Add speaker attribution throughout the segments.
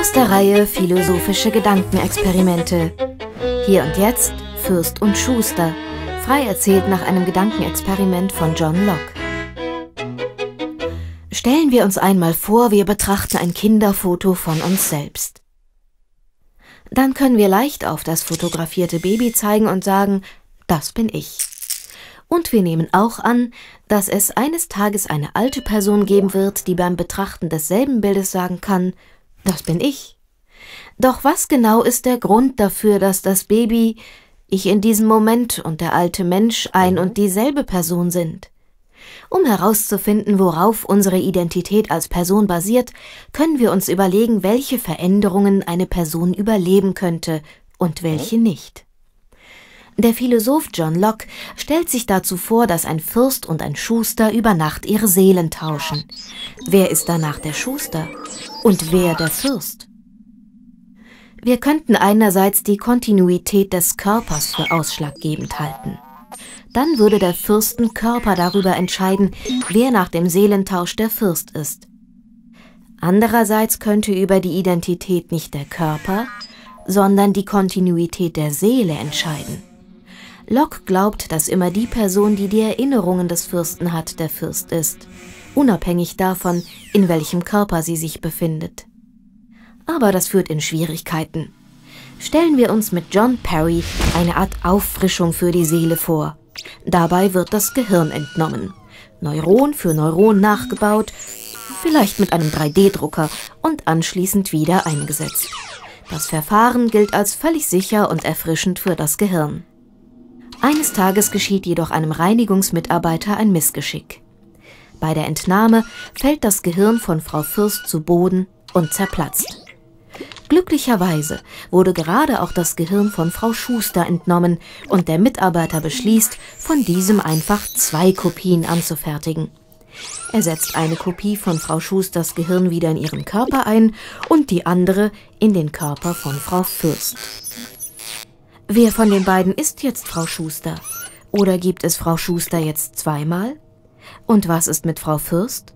Speaker 1: Aus der Reihe Philosophische Gedankenexperimente. Hier und jetzt Fürst und Schuster, frei erzählt nach einem Gedankenexperiment von John Locke. Stellen wir uns einmal vor, wir betrachten ein Kinderfoto von uns selbst. Dann können wir leicht auf das fotografierte Baby zeigen und sagen, das bin ich. Und wir nehmen auch an, dass es eines Tages eine alte Person geben wird, die beim Betrachten desselben Bildes sagen kann, das bin ich. Doch was genau ist der Grund dafür, dass das Baby, ich in diesem Moment und der alte Mensch ein und dieselbe Person sind? Um herauszufinden, worauf unsere Identität als Person basiert, können wir uns überlegen, welche Veränderungen eine Person überleben könnte und welche nicht. Der Philosoph John Locke stellt sich dazu vor, dass ein Fürst und ein Schuster über Nacht ihre Seelen tauschen. Wer ist danach der Schuster? Und wer der Fürst? Wir könnten einerseits die Kontinuität des Körpers für ausschlaggebend halten. Dann würde der Fürstenkörper darüber entscheiden, wer nach dem Seelentausch der Fürst ist. Andererseits könnte über die Identität nicht der Körper, sondern die Kontinuität der Seele entscheiden. Locke glaubt, dass immer die Person, die die Erinnerungen des Fürsten hat, der Fürst ist, unabhängig davon, in welchem Körper sie sich befindet. Aber das führt in Schwierigkeiten. Stellen wir uns mit John Perry eine Art Auffrischung für die Seele vor. Dabei wird das Gehirn entnommen, Neuron für Neuron nachgebaut, vielleicht mit einem 3D-Drucker und anschließend wieder eingesetzt. Das Verfahren gilt als völlig sicher und erfrischend für das Gehirn. Eines Tages geschieht jedoch einem Reinigungsmitarbeiter ein Missgeschick. Bei der Entnahme fällt das Gehirn von Frau Fürst zu Boden und zerplatzt. Glücklicherweise wurde gerade auch das Gehirn von Frau Schuster entnommen und der Mitarbeiter beschließt, von diesem einfach zwei Kopien anzufertigen. Er setzt eine Kopie von Frau Schusters Gehirn wieder in ihren Körper ein und die andere in den Körper von Frau Fürst. Wer von den beiden ist jetzt Frau Schuster? Oder gibt es Frau Schuster jetzt zweimal? Und was ist mit Frau Fürst?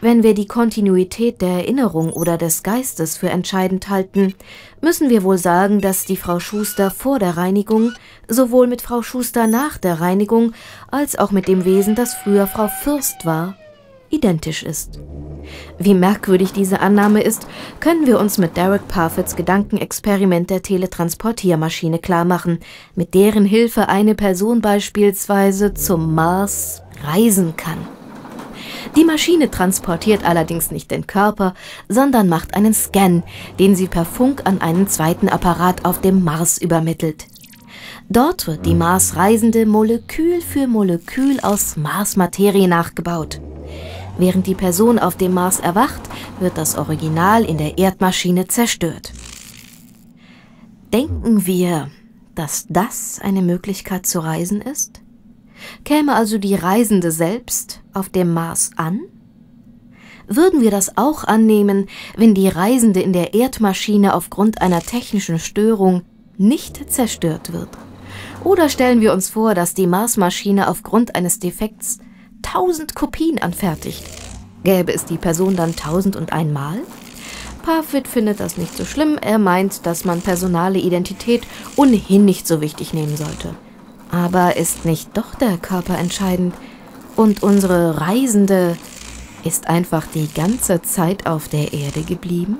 Speaker 1: Wenn wir die Kontinuität der Erinnerung oder des Geistes für entscheidend halten, müssen wir wohl sagen, dass die Frau Schuster vor der Reinigung sowohl mit Frau Schuster nach der Reinigung als auch mit dem Wesen, das früher Frau Fürst war, identisch ist. Wie merkwürdig diese Annahme ist, können wir uns mit Derek Parfits Gedankenexperiment der Teletransportiermaschine klarmachen, mit deren Hilfe eine Person beispielsweise zum Mars reisen kann. Die Maschine transportiert allerdings nicht den Körper, sondern macht einen Scan, den sie per Funk an einen zweiten Apparat auf dem Mars übermittelt. Dort wird die Marsreisende Molekül für Molekül aus Marsmaterie nachgebaut. Während die Person auf dem Mars erwacht, wird das Original in der Erdmaschine zerstört. Denken wir, dass das eine Möglichkeit zu reisen ist? Käme also die Reisende selbst auf dem Mars an? Würden wir das auch annehmen, wenn die Reisende in der Erdmaschine aufgrund einer technischen Störung nicht zerstört wird? Oder stellen wir uns vor, dass die Marsmaschine aufgrund eines Defekts tausend Kopien anfertigt. Gäbe es die Person dann tausend und einmal? Parfit findet das nicht so schlimm. Er meint, dass man personale Identität ohnehin nicht so wichtig nehmen sollte. Aber ist nicht doch der Körper entscheidend? Und unsere Reisende ist einfach die ganze Zeit auf der Erde geblieben?